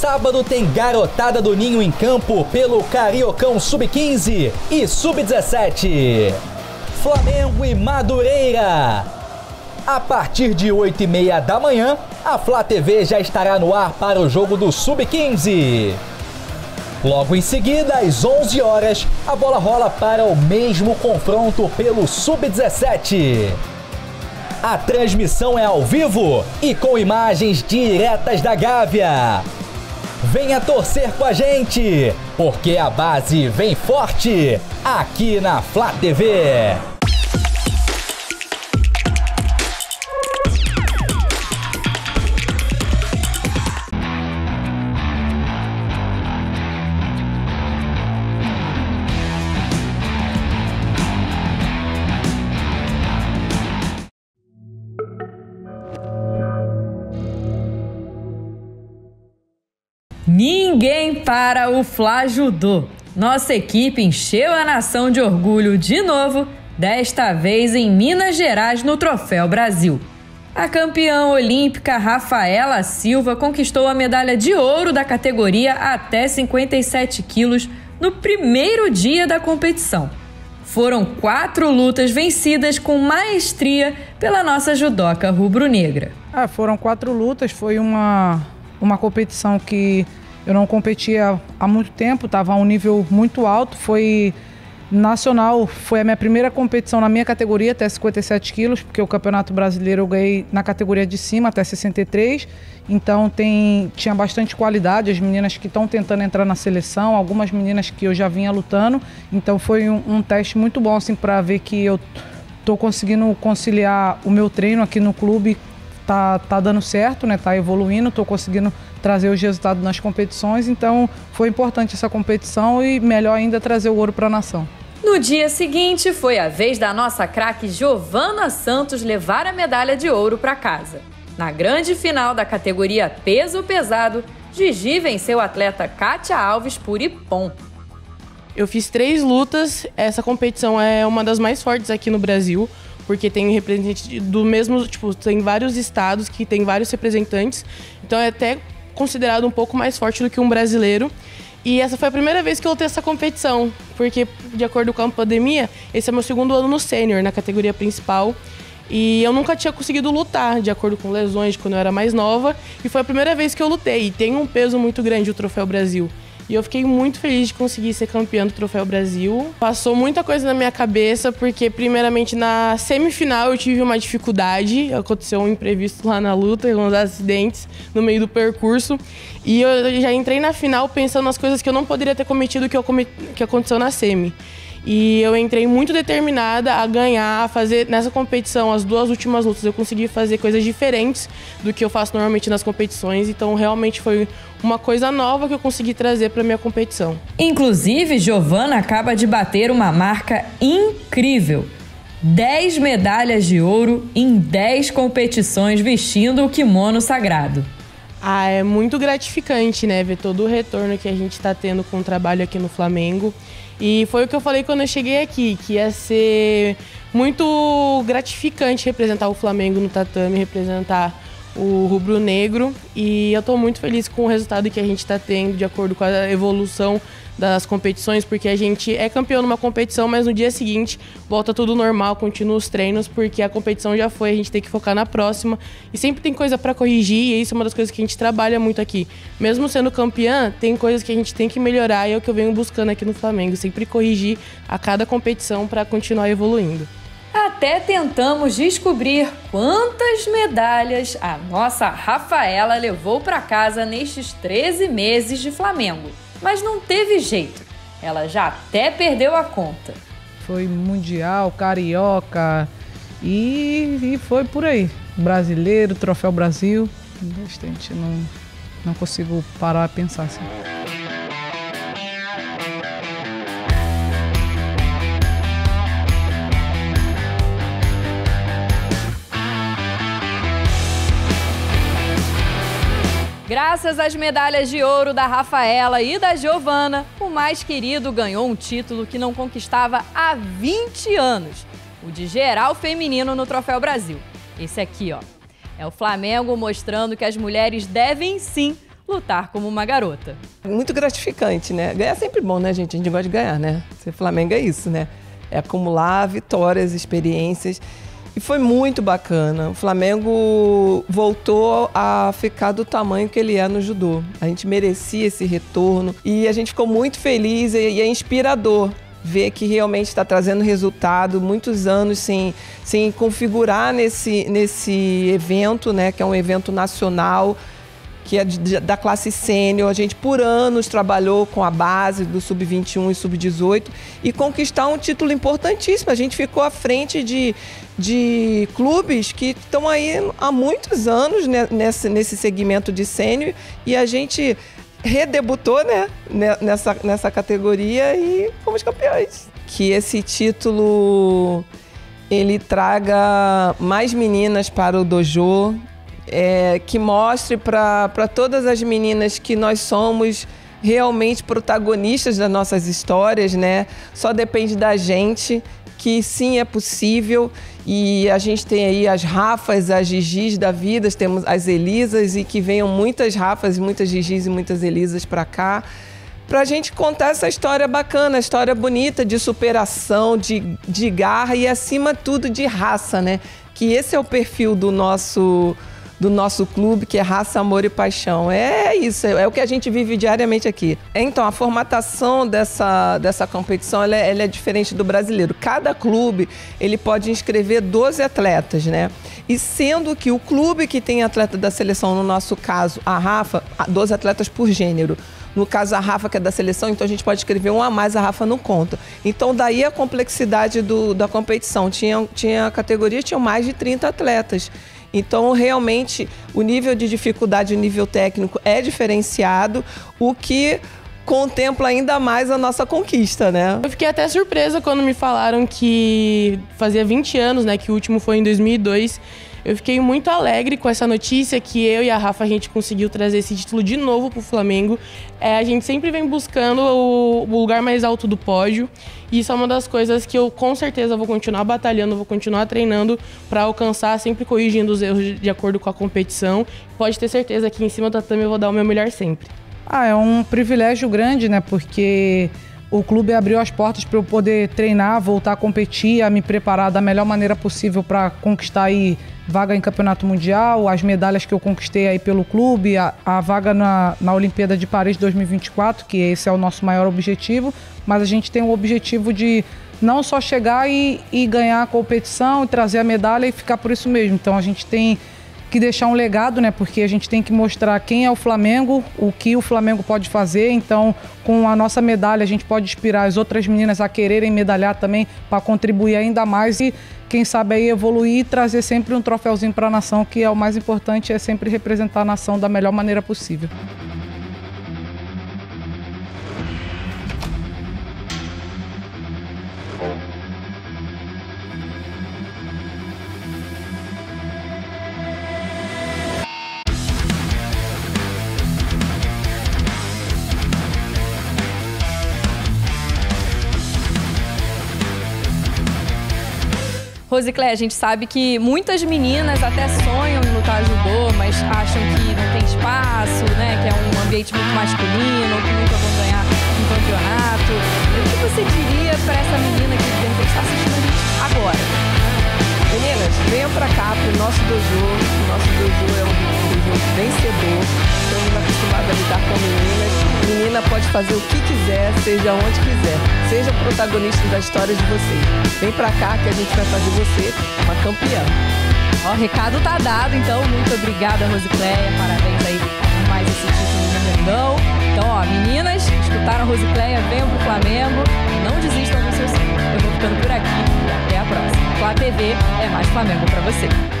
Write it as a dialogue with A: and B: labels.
A: sábado tem garotada do Ninho em campo pelo Cariocão Sub-15 e Sub-17. Flamengo e Madureira. A partir de 8 e meia da manhã, a Flá TV já estará no ar para o jogo do Sub-15. Logo em seguida, às 11 horas, a bola rola para o mesmo confronto pelo Sub-17. A transmissão é ao vivo e com imagens diretas da Gávea. Venha torcer com a gente, porque a base vem forte aqui na Flá TV.
B: Ninguém para o Fla Judô. Nossa equipe encheu a nação de orgulho de novo, desta vez em Minas Gerais no Troféu Brasil. A campeã olímpica Rafaela Silva conquistou a medalha de ouro da categoria até 57 quilos no primeiro dia da competição. Foram quatro lutas vencidas com maestria pela nossa judoca rubro-negra.
C: Ah, foram quatro lutas, foi uma, uma competição que eu não competia há muito tempo, estava a um nível muito alto. Foi nacional, foi a minha primeira competição na minha categoria, até 57 quilos, porque o Campeonato Brasileiro eu ganhei na categoria de cima, até 63. Então tem, tinha bastante qualidade, as meninas que estão tentando entrar na seleção, algumas meninas que eu já vinha lutando. Então foi um, um teste muito bom assim, para ver que eu estou conseguindo conciliar o meu treino aqui no clube tá, tá dando certo, né? Tá evoluindo, estou conseguindo trazer os resultados nas competições, então foi importante essa competição e melhor ainda trazer o ouro para a nação.
B: No dia seguinte, foi a vez da nossa craque Giovana Santos levar a medalha de ouro para casa. Na grande final da categoria peso pesado, Gigi venceu a atleta Kátia Alves por Ipom.
D: Eu fiz três lutas, essa competição é uma das mais fortes aqui no Brasil porque tem representante do mesmo, tipo, tem vários estados que tem vários representantes, então é até considerado um pouco mais forte do que um brasileiro. E essa foi a primeira vez que eu lutei essa competição, porque de acordo com a pandemia, esse é meu segundo ano no sênior, na categoria principal. E eu nunca tinha conseguido lutar, de acordo com lesões, quando eu era mais nova. E foi a primeira vez que eu lutei. E tem um peso muito grande o Troféu Brasil. E eu fiquei muito feliz de conseguir ser campeã do Troféu Brasil. Passou muita coisa na minha cabeça, porque primeiramente na semifinal eu tive uma dificuldade, aconteceu um imprevisto lá na luta, uns acidentes no meio do percurso. E eu já entrei na final pensando nas coisas que eu não poderia ter cometido que, eu comet... que aconteceu na semi. E eu entrei muito determinada a ganhar, a fazer nessa competição, as duas últimas lutas, eu consegui fazer coisas diferentes do que eu faço normalmente nas competições, então realmente foi uma coisa nova que eu consegui trazer para minha competição.
B: Inclusive, Giovana acaba de bater uma marca incrível. 10 medalhas de ouro em 10 competições vestindo o kimono sagrado.
D: Ah, é muito gratificante, né? Ver todo o retorno que a gente está tendo com o trabalho aqui no Flamengo. E foi o que eu falei quando eu cheguei aqui, que ia ser muito gratificante representar o Flamengo no tatame, representar o rubro-negro. E eu estou muito feliz com o resultado que a gente está tendo, de acordo com a evolução das competições, porque a gente é campeão numa competição, mas no dia seguinte volta tudo normal, continua os treinos, porque a competição já foi, a gente tem que focar na próxima e sempre tem coisa para corrigir, e isso é uma das coisas que a gente trabalha muito aqui. Mesmo sendo campeã, tem coisas que a gente tem que melhorar e é o que eu venho buscando aqui no Flamengo, sempre corrigir a cada competição para continuar evoluindo.
B: Até tentamos descobrir quantas medalhas a nossa Rafaela levou para casa nestes 13 meses de Flamengo mas não teve jeito. Ela já até perdeu a conta.
C: Foi mundial, carioca e, e foi por aí. Brasileiro, Troféu Brasil. Bastante, não, não consigo parar a pensar assim.
B: Graças às medalhas de ouro da Rafaela e da Giovana, o mais querido ganhou um título que não conquistava há 20 anos, o de geral feminino no Troféu Brasil. Esse aqui, ó. É o Flamengo mostrando que as mulheres devem sim lutar como uma garota.
E: Muito gratificante, né? Ganhar é sempre bom, né, gente? A gente gosta de ganhar, né? Ser Flamengo é isso, né? É acumular vitórias, experiências. E foi muito bacana. O Flamengo voltou a ficar do tamanho que ele é no judô. A gente merecia esse retorno e a gente ficou muito feliz e é inspirador ver que realmente está trazendo resultado, muitos anos sem, sem configurar nesse, nesse evento, né, que é um evento nacional, que é de, da classe sênior. A gente, por anos, trabalhou com a base do sub-21 e sub-18 e conquistar um título importantíssimo. A gente ficou à frente de, de clubes que estão aí há muitos anos nesse, nesse segmento de sênior e a gente redebutou né, nessa, nessa categoria e fomos campeões. Que esse título ele traga mais meninas para o dojo, é, que mostre para todas as meninas que nós somos realmente protagonistas das nossas histórias, né? Só depende da gente, que sim é possível e a gente tem aí as Rafas, as Gigis da vida, temos as Elisas e que venham muitas Rafas, muitas Gigis e muitas Elisas para cá para a gente contar essa história bacana, história bonita de superação, de, de garra e, acima de tudo, de raça, né? Que esse é o perfil do nosso do nosso clube, que é raça, amor e paixão. É isso, é o que a gente vive diariamente aqui. Então, a formatação dessa, dessa competição ela é, ela é diferente do brasileiro. Cada clube ele pode inscrever 12 atletas, né? E sendo que o clube que tem atleta da seleção, no nosso caso, a Rafa, 12 atletas por gênero. No caso, a Rafa, que é da seleção, então a gente pode escrever um a mais, a Rafa não conta. Então, daí a complexidade do, da competição. Tinha, tinha categoria, tinham mais de 30 atletas. Então, realmente, o nível de dificuldade, o nível técnico é diferenciado, o que contempla ainda mais a nossa conquista, né?
D: Eu fiquei até surpresa quando me falaram que fazia 20 anos, né, que o último foi em 2002 eu fiquei muito alegre com essa notícia que eu e a Rafa a gente conseguiu trazer esse título de novo para o Flamengo. É, a gente sempre vem buscando o, o, lugar mais alto do pódio e isso é uma das coisas que eu com certeza vou continuar batalhando, vou continuar treinando para alcançar, sempre corrigindo os erros de acordo com a competição. Pode ter certeza que em cima da thumb eu vou dar o meu melhor sempre.
C: Ah, é um privilégio grande, né? Porque o clube abriu as portas para eu poder treinar, voltar a competir, a me preparar da melhor maneira possível para conquistar aí vaga em campeonato mundial, as medalhas que eu conquistei aí pelo clube, a, a vaga na, na Olimpíada de Paris 2024, que esse é o nosso maior objetivo, mas a gente tem o objetivo de não só chegar e, e ganhar a competição e trazer a medalha e ficar por isso mesmo. Então a gente tem que deixar um legado, né? Porque a gente tem que mostrar quem é o Flamengo, o que o Flamengo pode fazer. Então, com a nossa medalha, a gente pode inspirar as outras meninas a quererem medalhar também para contribuir ainda mais e quem sabe aí evoluir e trazer sempre um troféuzinho para a nação, que é o mais importante, é sempre representar a nação da melhor maneira possível.
B: Rosiclé, a gente sabe que muitas meninas até sonham em lutar judô, mas acham que não tem espaço, né? Que é um ambiente muito masculino, que nunca vão ganhar um campeonato. O que você diria para essa menina que está assistindo a gente agora?
E: Meninas, venham para cá, pro nosso dojo. O nosso dojo é um vencedor. Estamos acostumados a lidar com meninas. Menina pode fazer o que quiser, seja onde quiser. Seja protagonista da história de vocês. Vem pra cá que a gente vai fazer você uma campeã.
B: Ó, o recado tá dado, então muito obrigada, Rosicléia. Parabéns aí por mais esse título no mundão. Então, ó, meninas, escutaram a Rosicléia, venham pro Flamengo, não desistam do seu sonho. Eu vou ficando por aqui e até a próxima. Com a TV é mais Flamengo pra você.